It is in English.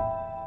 you.